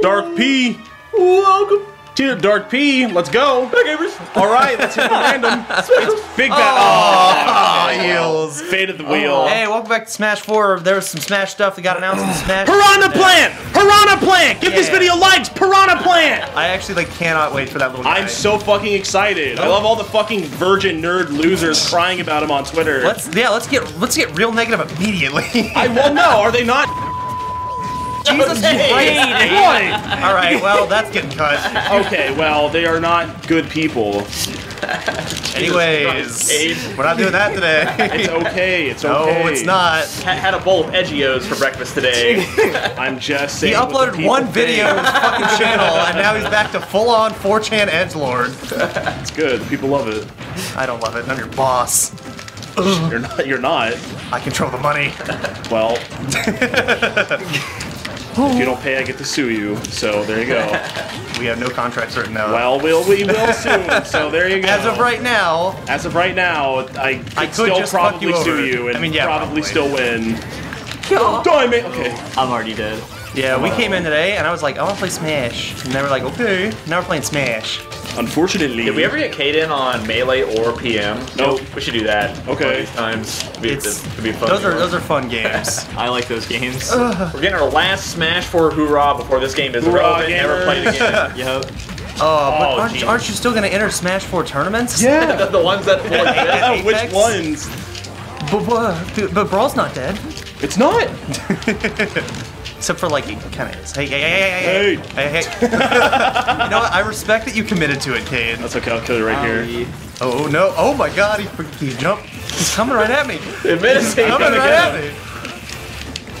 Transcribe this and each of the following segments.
Dark P. Welcome. To Dark P. Let's go. gamers. All right, let's hit the random. It's Big Bad. Oh, heels. Faded the wheel. Oh. Hey, welcome back to Smash 4. There was some Smash stuff that got announced in Smash. Piranha Plant! Piranha Plant! Give this Yeah. video likes! Piranha Plant! I actually like cannot wait for that little guy. I'm so fucking excited. I love all the fucking virgin nerd losers crying about him on Twitter. Let's yeah, let's get let's get real negative immediately. I well no, are they not? Jesus Christ! What? All right, well that's getting cut. Okay, well they are not good people. Anyways, we're not doing that today. It's okay. It's no, okay. it's not. Ha- had a bowl of Edgeos for breakfast today. I'm just He saying. what the uploaded one video to his fucking channel, and now he's back to full-on 4chan edgelord. It's good. People love it. I don't love it. I'm your boss. You're not. You're not. I control the money. Well, if you don't pay, I get to sue you. So there you go. We have no contracts written now. Well, we'll we will soon. So there you go. as of right now, As of right now, I could, I could still just fuck probably you sue over. you and I mean, yeah, probably, probably. still win. Oh, Die, man. Okay. I'm already dead. yeah, we came in today, and I was like, I want to play Smash, and they were like, okay. Now we're playing Smash. Unfortunately, Did we ever get Kaden on Melee or PM? Nope. We should do that. Okay. These times. It'd be, It's it'd be fun. those are those are fun games. I like those games. We're getting our last Smash 4 hoorah before this game is Hoorah, irrelevant, never gamers. played again. yep. Oh, but Oh, aren't, aren't you still gonna enter Smash 4 tournaments? Yeah. the, the ones that will exist. Oh, which ones? But, but, but Brawl's not dead. It's not. Except for like it kind of is. Hey, hey, hey, hey, hey, hey, hey. hey. you know what? I respect that you committed to it, Cade. That's okay. I'll kill you right here. Oh no! Oh my God! He, he jumped. He's coming right at me. Admit it, Coming right at me.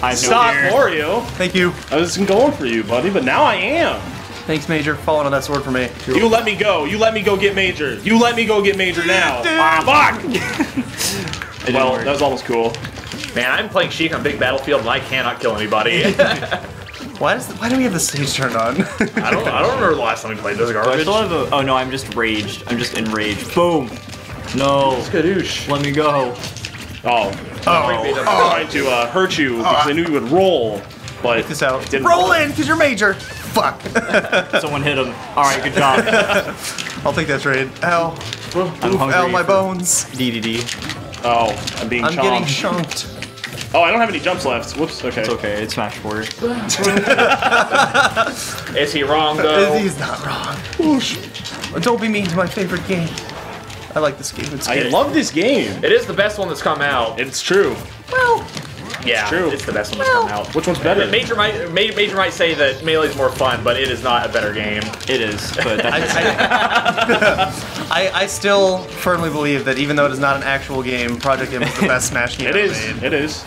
I have no Stop, fear. Mario. Thank you. I wasn't going for you, buddy, but now I am. Thanks, Major, for falling on that sword for me. You let me go. You let me go get Major. You let me go get Major now. Ah, fuck. Well, that was almost cool. Man, I'm playing Sheik on Big Battlefield and I cannot kill anybody. Why does why do we have the stage turned on? I don't I don't remember the last time we played this Do I garbage. still have a. Oh no, I'm just raged. I'm just enraged. Boom. No. Skadoosh. Let me go. Oh, Oh. trying to uh, hurt you because I knew you would roll, but this out. it didn't Roll work. in, cause you're Major. Fuck. Someone hit him. Alright, good job. I'll take that trade. Ow. I'm hungry. Ow, my for- bones. DDD. Oh, I'm being I'm getting chomped. chunked. Oh, I don't have any jumps left. Whoops. Okay. It's okay, it's Smash 4. Is he wrong though? He's not wrong. Don't be mean to my favorite game. I like this game. It's I good. love this game. It is the best one that's come out. It's true. well, yeah, true. it's the best one that's come out. Which one's better? Major might Major, Major might say that Melee's more fun, but it is not a better game. It is, but I, that's I, I, I still firmly believe that even though it is not an actual game, Project M is the best Smash game It ever is. made. It is.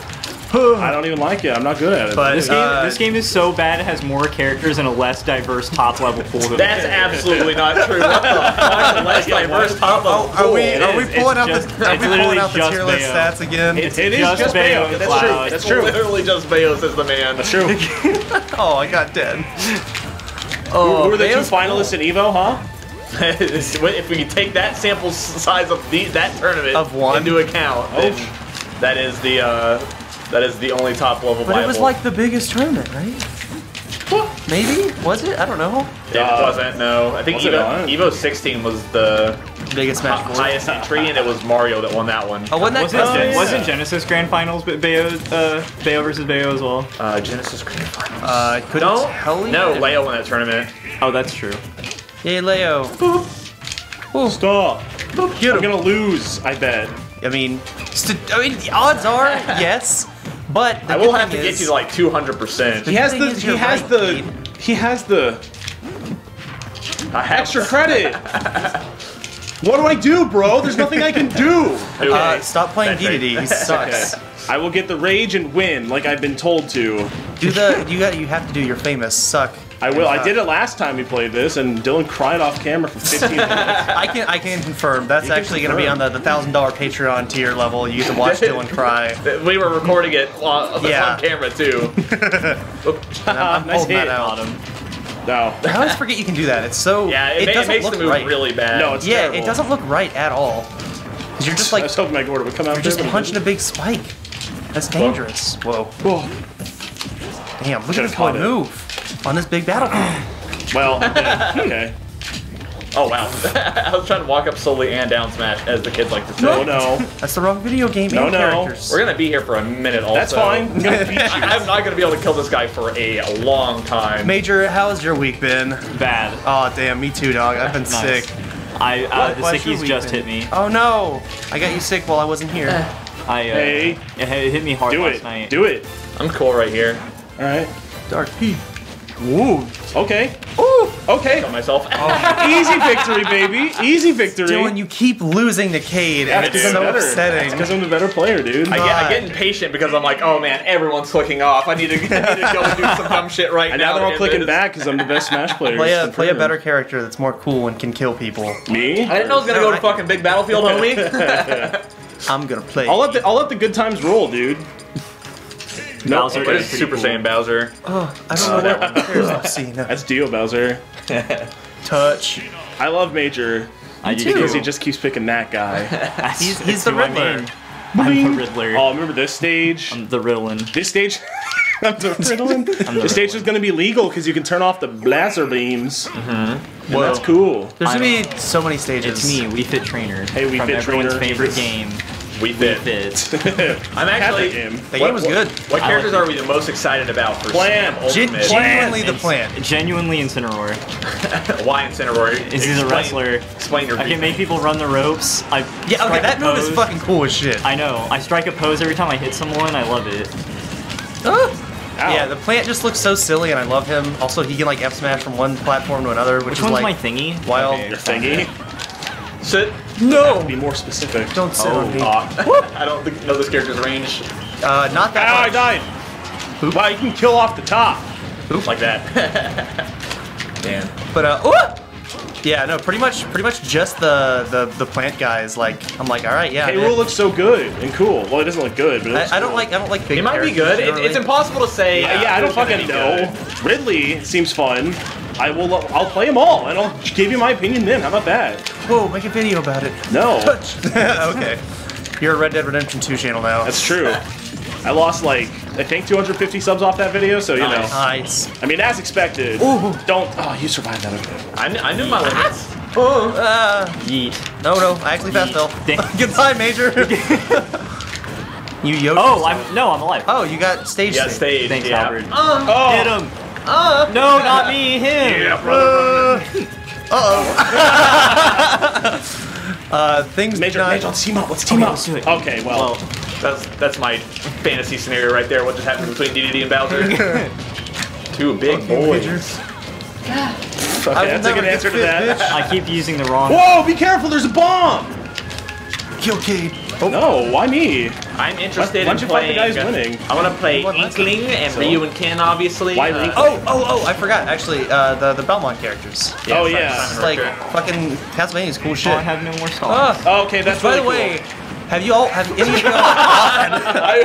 I don't even like it. I'm not good at it. But This game, uh, this game is so bad it has more characters and a less diverse top level pool than That's absolutely not true. What the fuck? Less diverse top Oh, of are we are we pulling It's out just- the are we pulling out the tier list stats again? it, it is just just Bayo Bayo. and That's true. Cloud. That's true. Literally just Bayos is the man. That's true. oh, I got dead. Who Oh, were the two Bayo's cool. finalists in Evo, huh? if we take that sample size of the, that tournament Of one? into account, then Oh. that is the uh, that is the only top level. But it was like the biggest tournament, right? Maybe was it? I don't know. it Uh, wasn't. No, I think was it not? Evo, Evo 16 was the Biggest hi- Smash highest entry, and it was Mario that won that one. Oh, wasn't that? Wasn't, oh, Gen- yeah. wasn't Genesis Grand Finals but Bayo, uh, Bayo versus Bayo as well? Uh, Genesis Grand Finals. Uh, couldn't no, tell you. no, Leo won that tournament. Oh, that's true. Yay, Leo. Stop. Get I'm gonna lose. I bet. I mean, st- I mean, the odds are yes, but I will have to thing get you to like 200. percent He has the. He has right, the. Cade. He has the I have extra credit. what do I do, bro? There's nothing I can do. Okay. Uh, stop playing That's right. DDD. He sucks. I will get the rage and win, like I've been told to. Do the you got you have to do your famous suck. I will. I uh, did it last time we played this, and Dylan cried off camera for 15 minutes. I can I can confirm that's can actually going to be on the the thousand dollar Patreon tier level. You can watch Dylan cry. We were recording it on, Yeah. on camera too. I'm Nice holding that hit. out. Bottom. No. I always forget you can do that. It's so Yeah, it, it ma- doesn't makes look the move right. really bad. No, it's yeah, terrible. it doesn't look right at all. 'Cause you're just like I like was hoping my Gordo would come out you're just there, but it punching a big spike. That's dangerous. Whoa. Whoa. Damn, look at Should've this boy move. On this big battlefield. Well, yeah, okay. Oh wow. I was trying to walk up slowly and down smash, as the kids like to say. No, no. That's the wrong video game No, no. characters. We're gonna be here for a minute also. That's fine. I'm gonna beat you. I- I'm not gonna be able to kill this guy for a long time. Major, how's your week been? Bad. Oh damn, me too, dog. I've been Nice. sick. I uh, the sickies just been? hit me. Oh no, I got you sick while I wasn't here. I uh, Hey. it, hit- me hard Do last it. night. Do it. I'm cool right here. All right. Dark P. Woo. Okay. Ooh. Okay. Kill myself. Easy victory, baby. Easy victory. Dylan, you keep losing to Cade, and it's because so I'm better. upsetting. because I'm the better player, dude. I get, I God. get impatient because I'm like, oh man, everyone's clicking off. I need to, I need to go and do some dumb shit right and now. now they're all clicking back because I'm the best Smash player. Play a play a better character that's more cool and can kill people. Me? I didn't know I was gonna No, go to fucking Big Battlefield, homie. I'm gonna play. I'll let the I'll let the good times roll, dude. No, Bowser what is is Super cool. Saiyan Bowser? oh, I don't Uh, know that what one. there's no scene. That's Dio Bowser. Touch. I love Major I do because too. he just keeps picking that guy. He's- he's the who I Riddler. mean. I'm the Riddler. Oh, remember this stage? I'm the Riddlin. This stage. I'm the Riddlin. This stage is gonna be legal because you can turn off the blaster beams. Mm-hmm. Whoa. That's cool. There's gonna be so many stages. It's me, Wii Fit Trainer. Hey, We from Fit everyone's Trainer. favorite game. We We fit. Fit. I'm actually. game. The game was good. What I characters like are we the most excited about for Plan. Slam Gen- Ultimate? genuinely the It's plan. Genuinely Incineroar. Why Incineroar? Is he's a wrestler. Explain your I can make people run the ropes. I Yeah, okay, that a move is fucking cool as shit. I know. I strike a pose every time I hit someone. I love it. Ow. Yeah, the plant just looks so silly, and I love him. Also, he can like F smash from one platform to another, which, Which is one's like my thingy? wild. Okay, Your thingy. Sit. No, Be more specific. don't sit Oh, on me. aw. I don't think, know this character's range Uh, not that. Ow, I much. died. Wow, you can kill off the top. Oop. like that. Damn. But uh, ooh! yeah, no, pretty much, pretty much just the the the plant guys. Like, I'm like, all right, yeah. Hey, man. Rool looks so good and cool. Well, it doesn't look good, but it looks I, I don't cool. like, I don't like big. It might be good. It, it's impossible to say. Yeah, yeah, I don't who's gonna fucking know. good. Ridley seems fun. I will. I'll play them all, and I'll give you my opinion then. How about that? Whoa, make a video about it. No, okay. You're a Red Dead Redemption 2 channel now. that's true. I lost like I think 250 subs off that video, so you Nice. know. Nice. I mean, as expected. Ooh. Don't. Oh, you survived that. Okay. I, kn- I knew my limits. Uh, Yeet. no, no, I actually fast fell. Damn. Goodbye, Major. you yo. Oh, I'm no, I'm alive. Oh, you got stage. Yeah, stage. Thanks, yeah. Albert. Oh, Hit him. No, not me. Him. Yeah, brother. Uh, things Major, not- Major, let's team up. Let's team Okay, up. let's do it. Okay, well, Well, That's that's my fantasy scenario right there. What just happened between DDD and Bowser? Two big boys. Yeah. okay, I will that's a never good get answer to fit, that. bitch. I keep using the wrong. Whoa! Be careful. There's a bomb. Kill Cade. No, why me? I'm interested Why- why'd in you fight the playing. guys winning? I want to play What, Inkling and Ryu and Ken, obviously. Why Uh, Oh, oh, oh! I forgot. Actually, uh, the the Belmont characters. yeah, Oh, yeah. It's like Richter. fucking Castlevania's cool shit. Oh, I have no more stars. Ah, Oh, okay, that's by the way, cool. have you all have any of y'all I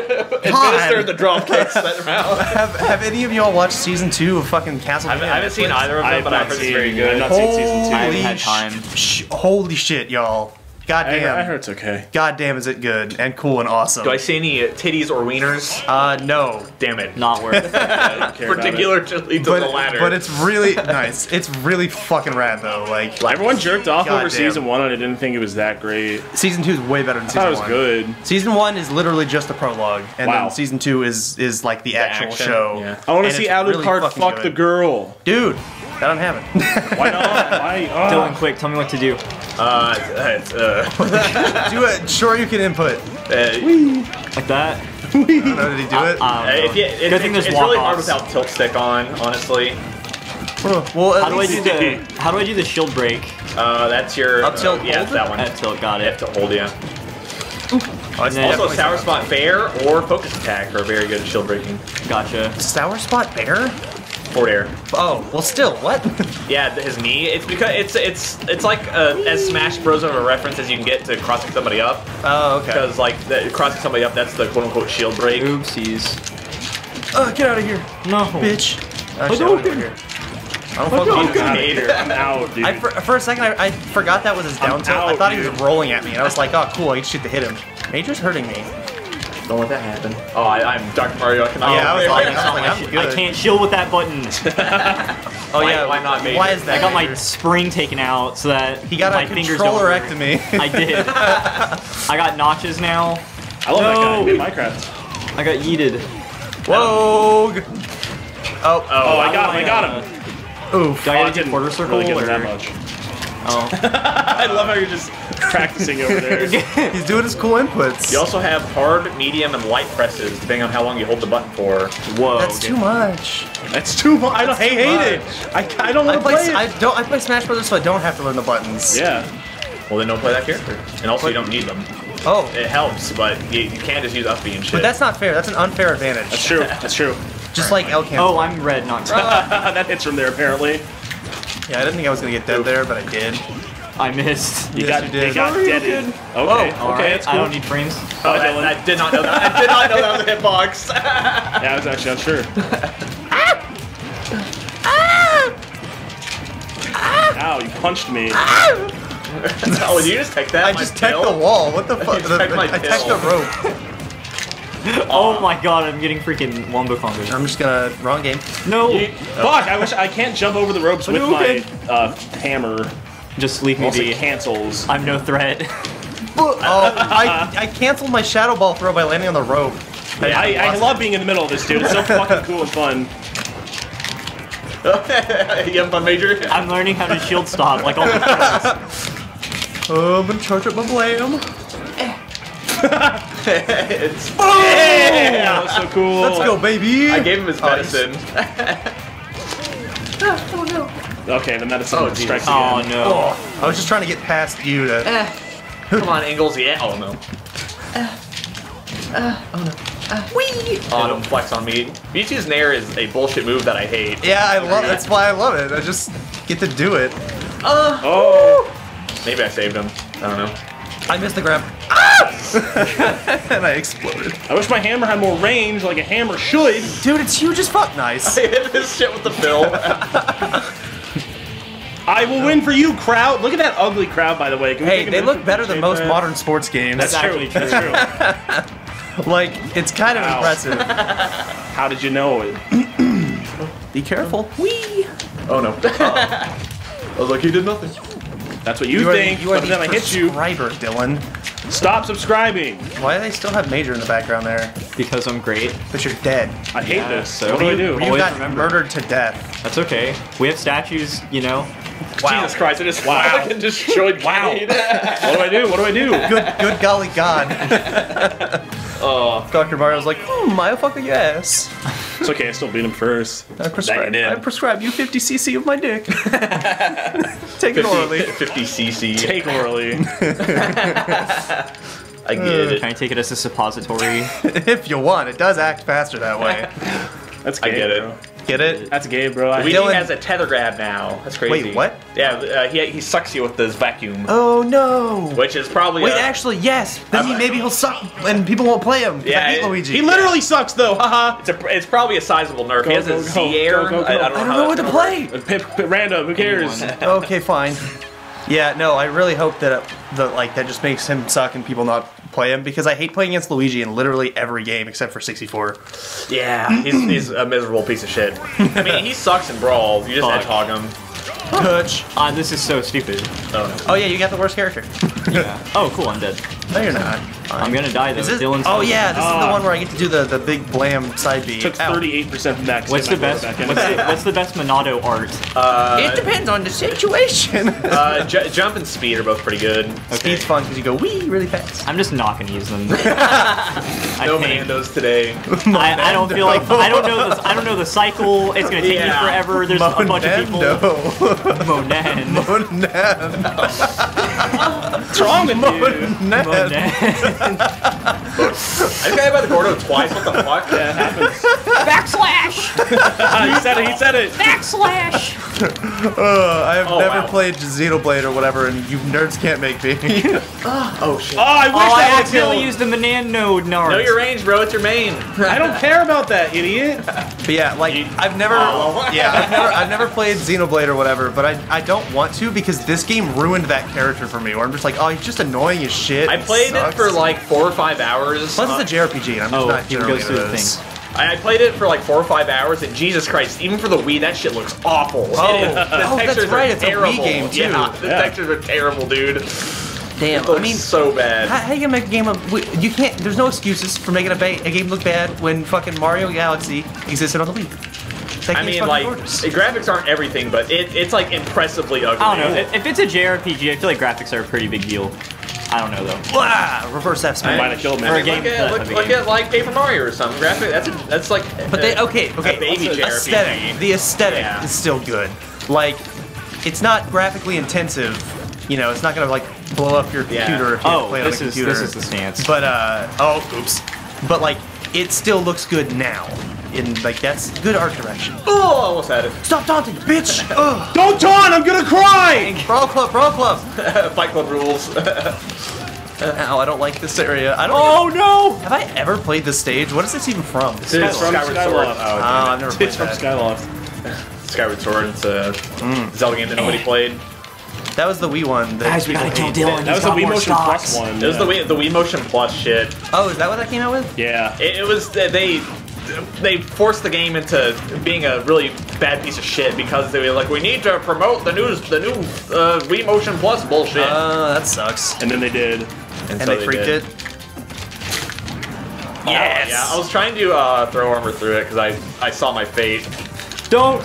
administered the drop kicks that round. have, have any of y'all watched season two of fucking Castlevania? I haven't, I haven't seen either of I them, have but I've heard it's seen. very I've good. not seen season two. I haven't had time. sh- holy shit, y'all! God I, damn! I heard it's okay. God damn, is it good and cool and awesome? Do I see any uh, titties or wieners? uh, no. Damn it. Not worth it. I don't care about it. Particularly to But, the latter. but it's really nice. It's really fucking rad though. Like Everyone jerked off God over damn. season one, and I didn't think it was that great. season two is way better than I season thought it was one. good. Season one is literally just the prologue, and Wow. then season two is is like the, actual action, show. yeah. I want to see it's Alucard really fucking fuck good. the girl. Dude, that don't happen. Why not? Why? Oh. Dylan, quick, tell me what to do. uh, it's, uh, do it. Sure, you can input. uh, Like that. I don't know, did he do it? I don't know. if you, it, Good thing it's, there's it's really hard without tilt stick on, honestly. well, How do I do the How do I do the shield break? Uh, that's your. Up tilt uh, yeah, hold? that one. At tilt, got You have it. to hold, yeah. Oh, it's Also, Sour Spot Fair or Focus Attack are very good at shield breaking. Gotcha. Sour Spot Bear? Forward air. Oh, well, still, what? Yeah, his knee. It's because it's it's it's like uh, as Smash Bros of a reference as you can get to crossing somebody up. oh, okay. Because like the, crossing somebody up, that's the quote unquote shield break. Oopsies. Uh, get out of here, No. bitch. Actually, I don't here. I don't fuck I'm with you. out of here. I'm out, dude. I, for, for a second, I, I forgot that was his down tilt. I out, thought he was rolling at me, and I was like, oh, cool, I just shoot to hit him. Major's hurting me. Don't let that happen. Oh, I, I'm Dr. Mario. I oh, cannot. Yeah, I was Oh, like- I was like, I, I'm good. I can't shield with that button. Oh Why- yeah, why not major? Why is that? I got my spring taken out so that He got my a fingers don't controller work. ectomy. I did. I got notches now. I love that guy in Minecraft. I got yeeted. Whoa! Oh, oh, Oh, oh I got do him. I got him. oof. Do I Oh, gotta do didn't quarter circle really him or? that much. Oh. I love how you're just practicing over there. He's doing his cool inputs. You also have hard, medium, and light presses, depending on how long you hold the button for. Whoa. That's too much. That's too much. I don't That's hate, too hate it. I, I don't I want to play. play it. I don't. I play Smash Brothers, so I don't have to learn the buttons. yeah. Well, then don't play that character. And also, you don't need them. Oh, It helps, but you, you can't just use up B and shit. but that's not fair. That's an unfair advantage. That's true. That's true. Just like Elkan. Oh, I'm red, not green. that hits from there apparently. Yeah. I didn't think I was gonna get dead there, but I did. I missed. You Yes, got you did. You got Sorry, you did. Okay. Oh, Whoa. okay. Alright, That's cool. I don't need frames. Oh, I, Dylan. I did not know that. I did not know that was a hitbox. Yeah, I was actually unsure. Ow! You punched me. Ah! oh, did you just take that? I My just teched the wall. What the fuck? You teched my I teched the rope. Oh my god, I'm getting freaking Wombo Congo. I'm just gonna wrong game. No! You- Fuck! I wish I can't jump over the ropes with you my uh, hammer. Just leave me Also be. cancels. I'm no threat. Oh, I I canceled my shadow ball throw by landing on the rope. I, I love being in the middle of this, dude. It's so fucking cool and fun. you have fun, Major? I'm learning how to shield stop, like all the Oh, I'm gonna charge up my blam. It's, Yeah, that was so cool. Let's go, baby. I gave him his ah, Oh, he's- medicine. Okay, the medicine Oh, Jesus. strikes Oh no. Oh, I was just trying to get past you to. Eh. Come on, Ingalls. Yeah. Oh no. Eh. Eh. Oh, Whee! Oh, don't flex on me. Mewtwo's Nair is a bullshit move that I hate. Yeah, I love. That's why I love it. I just get to do it. Uh, oh, Maybe I saved him. I don't know. I missed the grab. Ah! and I exploded. I wish my hammer had more range, like a hammer should. Dude, it's huge as fuck. Nice. I hit this shit with the bill. I will win for you, crowd. Look at that ugly crowd, by the way. Can Hey, they look better than most modern sports games. That's true. actually true. That's true. like, it's kind of Ow. impressive. How did you know it? Be careful. Whee! oh no. I was like, he did nothing. That's what you, You are, think, you are but the then I hit you. subscriber, Dylan. Stop subscribing. Why do they still have Major in the background there? Because I'm great. But you're dead. I hate Yeah, this. so what do I you- do? You Always got remember. murdered to death. That's okay. We have statues, you know. Wow. Jesus Christ, I just Wow. fucking destroyed Wow. Cade. What do I do? What do I do? Good, good golly God. Oh, Dr. Mario's like, hmm, I'll fuck the ass. It's okay. I still beat him first. I prescribe, did. I prescribe you 50 cc of my dick. Take it 50, orally. 50 cc. Take orally. I get it. Can I take it as a suppository? if you want, it does act faster that way. That's I get it. bro. Get it? That's gay, bro. I Luigi Dylan- has a tether grab now. That's crazy. Wait, what? Yeah, uh, he, he sucks you with this vacuum, Oh no! which is probably Wait, a- actually, yes. Then he, maybe he'll suck and people won't play him. 'cause Yeah, I hate it- Luigi. He literally sucks, though. Haha. It's, a, it's probably a sizable nerf. Go, he has go, a go, Z air. go, go, go. I, I don't know, I don't how know what to gonna play. Pip, pip, random. Who cares? okay, fine. Yeah, no, I really hope that uh, the like that just makes him suck and people not play him because I hate playing against Luigi in literally every game except for 64. Yeah, he's, he's a miserable piece of shit. I mean, he sucks in Brawl. You just Fuck. hedgehog him. Touch. Ah, this is so stupid. Oh, no. Oh yeah, you got the worst character. Yeah. Oh, cool, I'm dead. No, you're not. I'm gonna die though. Is this, Dylan's oh yeah, this is Ah. the one where I get to do the, the big blam side B. Took Ow. 38% from that. 'cause What's the best? What's the, what's the best Monado art? it depends on the situation. Uh, ju- jump and speed are both pretty good. Speed's fun because you go wee really fast. I'm just not gonna use them. I No think. Mandos today. I, I don't feel like I don't know the I don't know the cycle. It's gonna take Yeah. me forever. There's a bunch of people. Monan. Monan. Monan. What's wrong with you? Monan. Monan. I got hit by the Gordo twice. What the fuck? Yeah, it happens. Backslash. he said it. He said it. Backslash. Uh, I have Oh, never wow. played Xenoblade or whatever, and you nerds can't make me. Oh shit. Oh, I wish Oh, I I accidentally killed. used the banana node Nard. Know your range, bro. It's your main. I don't care about that, idiot. But yeah, like I've never, Oh. yeah, I've never, I've never played Xenoblade or whatever. But I, I don't want to because this game ruined that character for me. Where I'm just like, oh, he's just annoying as shit. I played it sucks. for like four or five hours. Plus, Uh, it's a JRPG, and I'm just Oh, not he generally goes through into those. thing. I I played it for like four or five hours, and Jesus Christ, even for the Wii, that shit looks awful. Oh. It is- the Oh, that's right, are it's a Wii game, too. Yeah, the Yeah. textures are terrible, dude. Damn, It looks I mean, so bad. how, how you gonna make a game of? You can't. There's no excuses for making a, ba- a game look bad when fucking Mario Galaxy existed on the Wii. I mean, like, gorgeous. graphics aren't everything, but it, it's like impressively ugly. I don't know. If if it's a JRPG, I feel like graphics are a pretty big deal. I don't know though. Wow, reverse F smash. might have killed I me. mean, game- look, at, look, look at like Paper Mario or something. Graphic. That's a, that's like. But they okay, okay. A baby also, JRPG. aesthetic. The aesthetic Yeah. is still good. Like, it's not graphically intensive. You know, it's not gonna like blow up your Yeah. computer if you Oh, play it on a this is computer. this is the stance. But uh oh, oops. But like, it still looks good now. In like that's good art direction. Oh, almost had it. Stop taunting, bitch! Ugh. Don't taunt. I'm gonna cry. Brawl club, brawl club. Fight Club rules. Ow, I don't like this area. I don't. oh no! Have I ever played this stage? What is this even from? It's from Skyward Sword. Skyloft. Oh, I've never played It's from that. Skyloft. Skyward Sword. It's a Mm. Zelda game that nobody played. That was the Wii one. That Guys, we gotta kill. Dylan. That was the got Wii Motion stocks. Plus one. It was yeah. the Wii, the Wii Motion Plus shit. Oh, is that what that came out with? Yeah. It, it was they they forced the game into being a really bad piece of shit because they were like, we need to promote the new the new uh, Wii Motion Plus bullshit. Uh, that sucks. And then they did. And so they freaked did. it. Yes. Yeah, I was trying to uh, throw armor through it because I I saw my fate. Don't,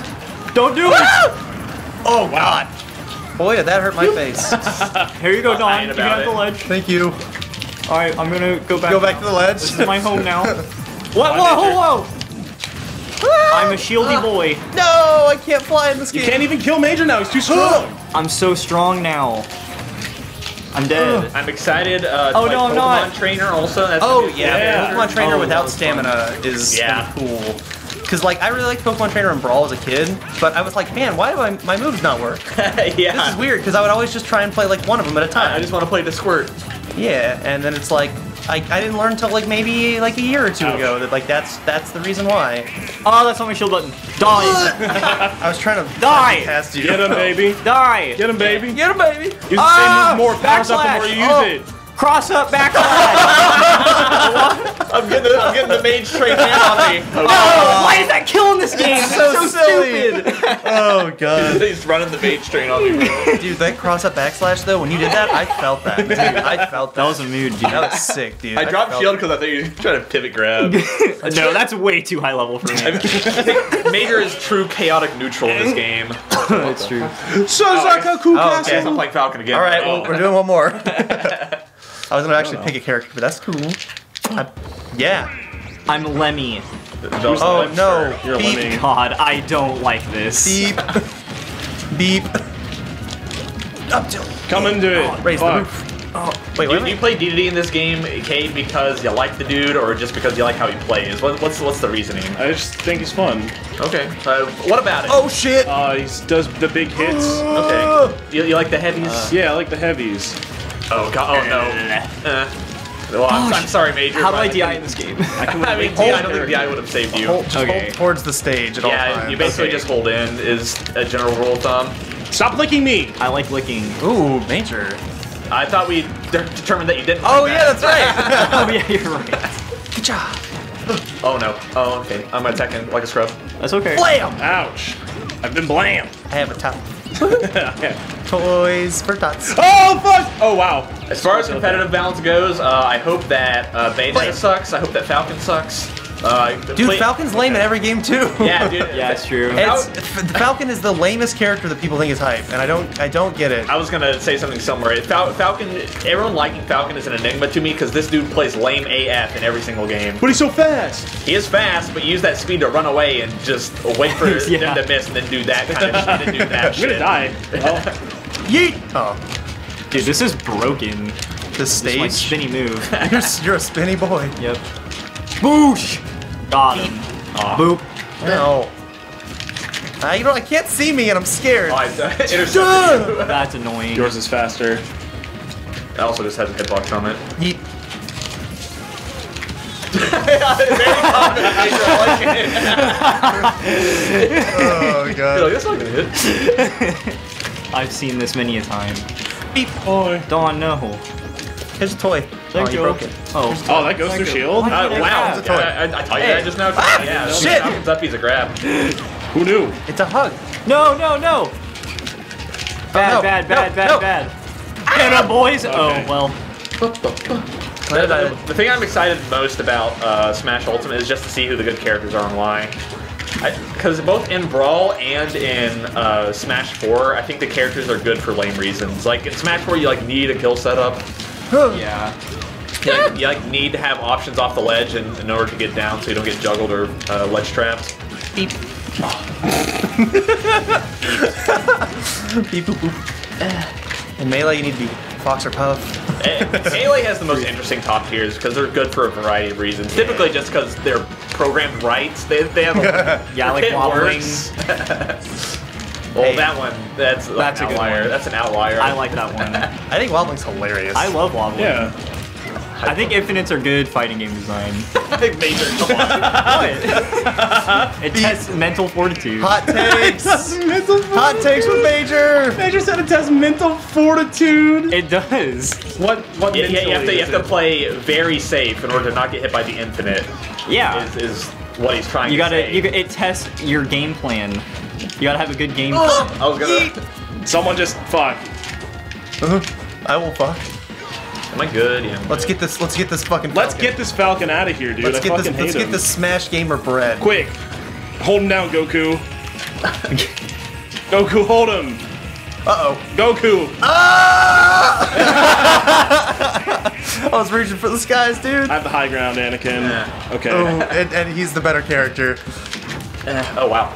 don't do it. Oh God! Boy, did that hurt my face. Here you go, I Don. ain't You got the ledge. Thank you. All right, I'm gonna go back. Go back to the ledge. This is my home now. What? Whoa, whoa, whoa! I'm a shieldy boy. No, I can't fly in this You game. can't even kill Major now. He's too strong. I'm so strong now. I'm dead. I'm excited. Uh, Oh, no, I'm Pokemon not. Trainer also. That's Oh yeah, Yeah. Pokemon Trainer Oh, without was stamina is Yeah. kinda cool. Cause like I really liked Pokemon Trainer and Brawl as a kid, but I was like, man, why do I, my moves not work? yeah. This is weird because I would always just try and play like one of them at a time. I just want to play the Squirt. yeah, and then it's like I, I didn't learn until like maybe like a year or two Ouch. ago that like that's that's the reason why. Oh, that's on my shield button. Die! I was trying to Die! past you. Get him, baby. Die! Get him, baby. Get him, baby. Use the Ah, same move more. Powers up the more you use backslash. it. Cross up, backslash. I'm getting the, I'm getting the mage train hand on me. oh, why is that killing this game? so so, silly. stupid. Oh god. He's running the mage train on me. bro. Dude, that cross up backslash though, when you did that, I felt that. Dude, I felt that. That was a mood, dude. That was sick, dude. I dropped shield because I thought you were trying to pivot grab. no, that's way too high level for me. Major is true chaotic neutral in this game. That's true. Sazaka oh, oh, okay. Yes, I'm playing Falcon again. All right, Oh. well, we're doing one more. I was gonna actually pick a character, but that's cool. I- yeah. I'm Lemmy. Those- Oh no. You're a Beep. lemming. God, I don't like this. Beep. Beep. Up till Come into it. raise the roof. Oh, wait, Do wait, you, you play DDD in this game, Cade, because you like the dude, or just because you like how he plays? What, what's what's the reasoning? I just think he's fun. Okay. Uh, what about it? Oh shit. Uh, he does the big hits. Okay. You, you like the heavies? Yeah, I like the heavies. Oh god. Oh no. Uh, well, I'm, I'm sorry, Major. How do I DI in this game? I mean, DI, I don't think DI would have saved you. Hold, just Okay. hold towards the stage at all times. Yeah, you basically Okay. just hold in is a general rule of thumb. Stop licking me. I like licking. Ooh, major. I thought we de- determined that you didn't. Oh like yeah, that. that's right. Oh yeah, you're right. Good job. Oh no. Oh okay. I'm attacking like a scrub. That's okay. Blam. Ouch. I've been blam. I have a top. Yeah. Toys for tots. Oh fuck! Oh wow. As far as competitive balance goes, uh, I hope that uh, Bayonetta sucks. I hope that Falcon sucks. Uh, Dude, play- Falcon's lame in every game too. Yeah, dude. Yeah, it's true. It's, F- Falcon is the lamest character that people think is hype, and I don't, I don't get it. I was gonna say something similar. Fal- Falcon, everyone liking Falcon is an enigma to me because this dude plays lame AF in every single game. But he's so fast. He is fast, but use that speed to run away and just wait for Yeah. them to miss and then do that kind of shit and do that I'm shit. gonna die. Well, Yeet. Oh, Dude, this is broken. the This is my stage. spinny move. You're, you're a spinny boy. yep. Boosh! Got him. Boop. No. Uh, you know, I can't see me and I'm scared. Oh, I intercepted. That's annoying. Yours is faster. I also just had a hitbox on it. Yeet. Oh You're god. like, that's not gonna hit. I've seen this many a time. Beep. Oh, Don't know. Here's a toy. Thank oh, you you. broke it. Oh. oh that goes through shield? Uh, wow. Yeah, I, I taught you Hey. that just now. yeah, Ah, shit. Comes up, he's a grab. Who knew? It's a hug. No, no, no. Bad, no, bad, no, bad, bad, no. bad. Get up, boys. Okay. Oh, well. The, the- the thing I'm excited most about uh, Smash Ultimate is just to see who the good characters are and why. Because both in Brawl and in uh, Smash 4, I think the characters are good for lame reasons. Like in Smash 4, you like need a kill setup. Yeah. You like, you like need to have options off the ledge in, in order to get down, so you don't get juggled or uh, ledge trapped. Beep. Beep boop boop. In Melee, you need to be Fox or Puff. Eh, Melee has the most interesting top tiers because they're good for a variety of reasons. Typically, just because they're programmed right. They, they have a, Yeah, like it wobbling. well, Hey. that one, that's, That's an a good outlier. one. That's an outlier. I like that one. I think Wobbling's hilarious. I love wobbling. Yeah. I think Infinites are good fighting game design. Major, come on. It tests mental fortitude. Hot takes. mental Hot takes with Major. Major said it tests mental fortitude. It does. What? What? Yeah, yeah, you have to, you is have to play very safe in order to not get hit by the infinite. Yeah. Is, is what he's trying to You gotta. say. You, it tests your game plan. You gotta have a good game. Oh, plan. I was gonna. Someone just fuck. Uh -huh. I will fuck. Am I good? Yeah. I'm Let's good. get this. Let's get this fucking. Let's get this Falcon out of here, dude. Let's I get this. fucking Let's hate get this Smash Gamer bread. Quick, hold him down, Goku. Goku, hold him. Uh oh. Goku. Ah! I was reaching for the skies, dude. I have the high ground, Anakin. Yeah. Okay. Oh, and, and he's the better character. Oh wow.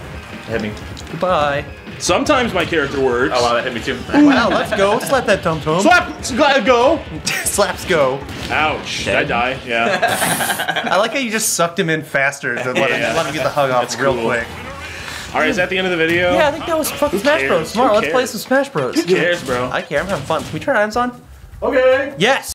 Hit me. Goodbye. Sometimes my character works. Oh wow, that hit me too. Wow, let's go. Slap that tum tum. Slap! Slap! Go! Slaps go. Ouch! Did I die? Yeah. I like how you just sucked him in faster to let, Yeah. him, let him get the hug off That's real cool. quick. All right, is that the end of the video? Yeah, I think that was fucking Smash cares? Bros. Tomorrow, let's play some Smash Bros. Who cares, bro? I care. I'm having fun. Can we turn items on? Okay. Yes.